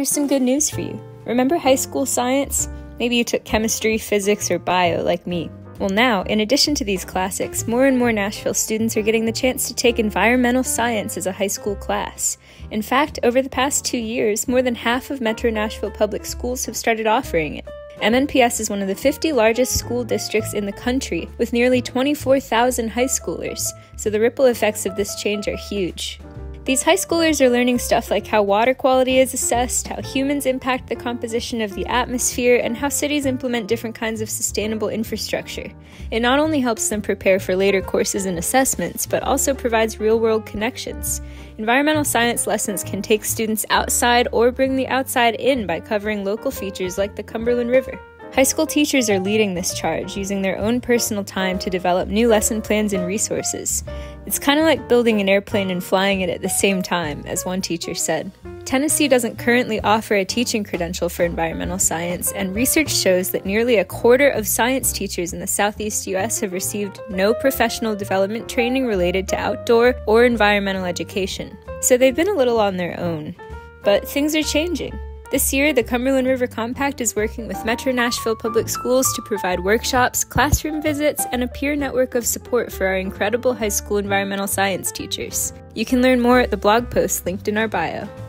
Here's some good news for you. Remember high school science? Maybe you took chemistry, physics, or bio like me. Well, now, in addition to these classics, more and more Nashville students are getting the chance to take environmental science as a high school class. In fact, over the past two years, more than half of Metro Nashville public schools have started offering it. MNPS is one of the 50 largest school districts in the country, with nearly 24,000 high schoolers, so the ripple effects of this change are huge. These high schoolers are learning stuff like how water quality is assessed, how humans impact the composition of the atmosphere, and how cities implement different kinds of sustainable infrastructure. It not only helps them prepare for later courses and assessments, but also provides real world connections. Environmental science lessons can take students outside or bring the outside in by covering local features like the Cumberland River. High school teachers are leading this charge, using their own personal time to develop new lesson plans and resources. It's kind of like building an airplane and flying it at the same time, as one teacher said. Tennessee doesn't currently offer a teaching credential for environmental science, and research shows that nearly a quarter of science teachers in the southeast U.S. have received no professional development training related to outdoor or environmental education. So they've been a little on their own. But things are changing. This year, the Cumberland River Compact is working with Metro Nashville Public Schools to provide workshops, classroom visits, and a peer network of support for our incredible high school environmental science teachers. You can learn more at the blog post linked in our bio.